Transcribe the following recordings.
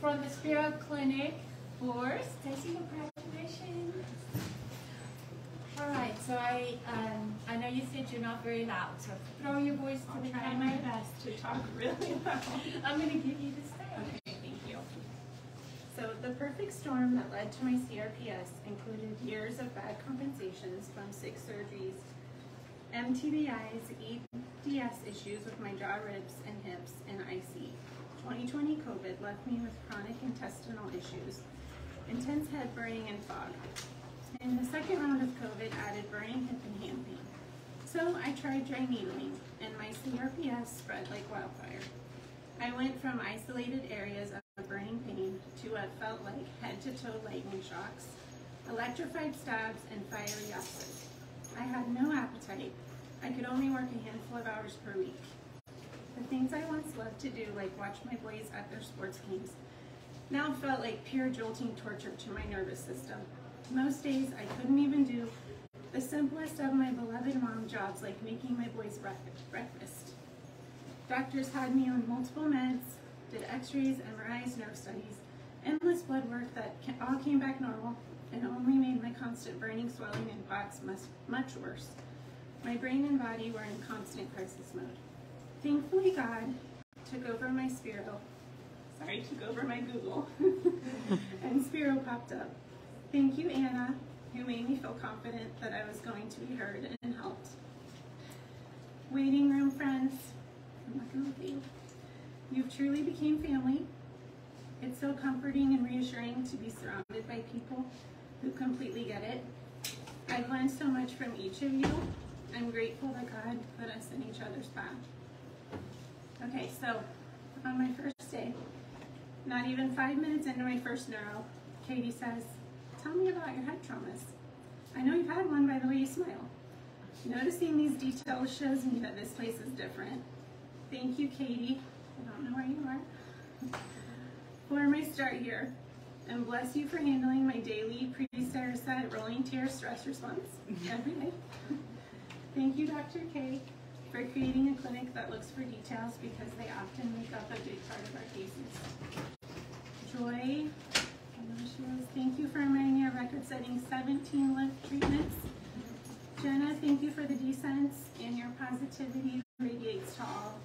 from the Spero Clinic for Stacy. Congratulations. All right, so I um, I know you said you're not very loud, so throw your voice to I'll the try camera. my best to talk really loud. I'm going to give you the stage. Okay, thank you. So the perfect storm that led to my CRPS included years of bad compensations from six surgeries, MTBIs, EDS issues with my jaw ribs and hips, and IC. 2020 COVID left me with chronic intestinal issues, intense head burning and fog. And the second round of COVID added burning hip and hand pain. So I tried dry needling, and my CRPS spread like wildfire. I went from isolated areas of burning pain to what felt like head-to-toe lightning shocks, electrified stabs, and fiery acid. I had no appetite. I could only work a handful of hours per week. The things I once loved to do, like watch my boys at their sports games, now felt like pure jolting torture to my nervous system. Most days I couldn't even do the simplest of my beloved mom jobs like making my boys breakfast. Doctors had me on multiple meds, did x-rays, MRIs, nerve studies, endless blood work that all came back normal and only made my constant burning, swelling, and POTS much, much worse. My brain and body were in constant crisis mode. Thankfully, God took over my Spero, sorry, took over my Google, and Spero popped up. Thank you, Anna, who made me feel confident that I was going to be heard and helped. Waiting room friends, I'm not look at you. You've truly became family. It's so comforting and reassuring to be surrounded by people who completely get it. I've learned so much from each of you. I'm grateful that God put us in each other's path. Okay, so on my first day, not even five minutes into my first neuro, Katie says, Tell me about your head traumas. I know you've had one by the way you smile. Noticing these details shows me that this place is different. Thank you, Katie. I don't know where you are. For my start here. And bless you for handling my daily pre set rolling tear stress response every day. Thank you, Dr. K, for creating a clinic that looks for details because they often make up a big part of our cases. Joy, thank you for reminding me of record-setting 17 lift treatments. Jenna, thank you for the descents and your positivity radiates to all.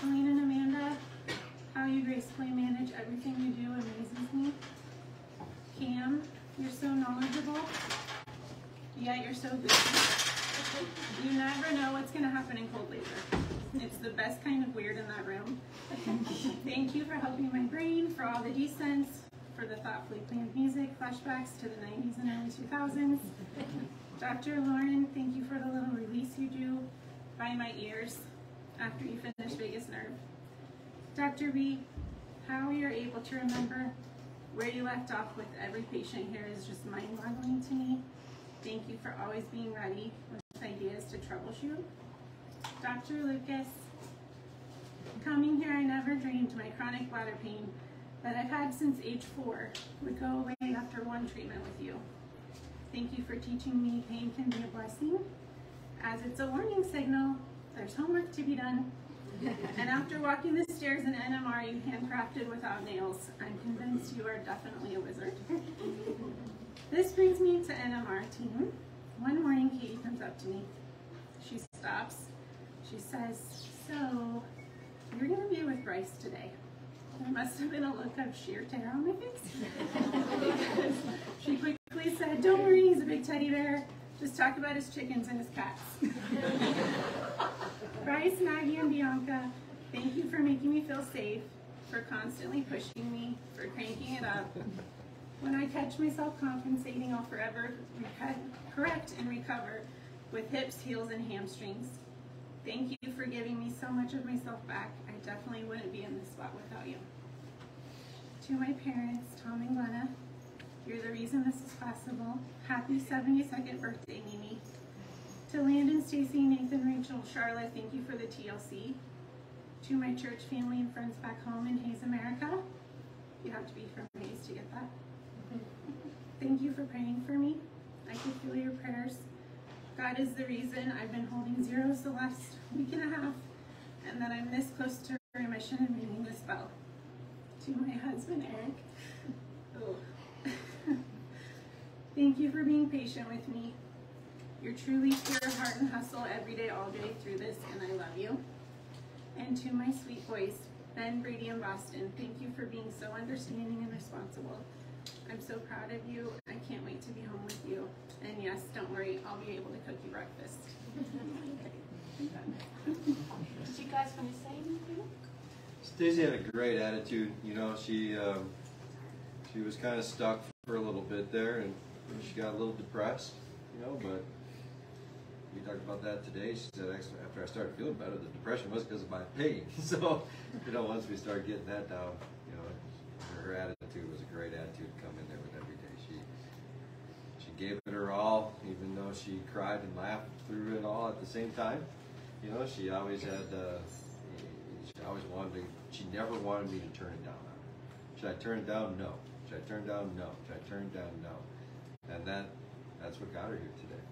Colleen and Amanda, how you gracefully manage everything you do amazes me. Cam, you're so knowledgeable, Yeah, you're so good. You never know what's going to happen in cold labor. It's the best kind of weird in that room. Thank you for helping my brain, for all the descents, for the thoughtfully planned music, flashbacks to the 90s and early 2000s. Dr. Lauren, thank you for the little release you do by my ears after you finish Vagus Nerve. Dr. B, how you're able to remember where you left off with every patient here is just mind-boggling to me. Thank you for always being ready ideas to troubleshoot. Dr. Lucas, coming here, I never dreamed my chronic bladder pain that I've had since age four would go away after one treatment with you. Thank you for teaching me pain can be a blessing, as it's a warning signal, there's homework to be done. And after walking the stairs in NMR you handcrafted without nails, I'm convinced you are definitely a wizard. This brings me to NMR team. Comes up to me. She stops. She says, so, you're gonna be with Bryce today. There must have been a look of sheer terror on my face. she quickly said, don't worry, he's a big teddy bear. Just talk about his chickens and his cats. Bryce, Maggie, and Bianca, thank you for making me feel safe, for constantly pushing me, for cranking it up. When I catch myself compensating, I'll forever correct and recover with hips, heels, and hamstrings. Thank you for giving me so much of myself back. I definitely wouldn't be in this spot without you. To my parents, Tom and Glenna, you're the reason this is possible. Happy 72nd birthday, Mimi. To Landon, Stacy, Nathan, Rachel, Charlotte, thank you for the TLC. To my church family and friends back home in Hayes, America. You have to be from Hayes to get that. Thank you for praying for me. I can feel your prayers. God is the reason I've been holding zeros the last week and a half, and that I'm this close to remission and ringing this bell. to my husband, Eric. Thank you for being patient with me. You're truly pure heart and hustle every day, all day through this, and I love you. And to my sweet boys, Ben, Brady, and Boston, thank you for being so understanding and responsible. I'm so proud of you. I can't wait to be home with you. And yes, don't worry, I'll be able to cook you breakfast. Did you guys want to say anything? Stacy had a great attitude. You know, she um, she was kind of stuck for a little bit there, and she got a little depressed. You know, but we talked about that today. She said after I started feeling better, the depression was because of my pain. So, you know, once we start getting that down, you know, her, her attitude was a great attitude to come in there with every day. She she gave it her all, even though she cried and laughed through it all at the same time. You know, she always had. Uh, she always wanted to. She never wanted me to turn it down. Should I turn it down? No. Should I turn it down? No. Should I turn it down? No. And that that's what got her here today.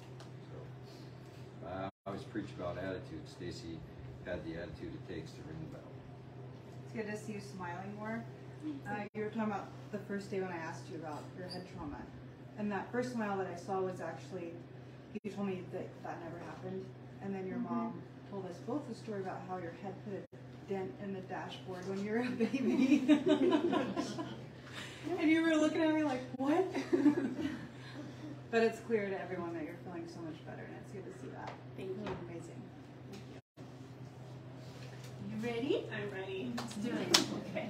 So I always preach about attitude. Stacy had the attitude it takes to ring the bell. It's good to see you smiling more. Uh, you were talking about the first day when I asked you about your head trauma. And that first smile that I saw was actually, you told me that that never happened. And then your mm-hmm. mom told us both the story about how your head put a dent in the dashboard when you were a baby. and you were looking at me like, what? but it's clear to everyone that you're feeling so much better, and it's good to see that. Thank you. Amazing. You ready? I'm ready. Let's do it. Okay.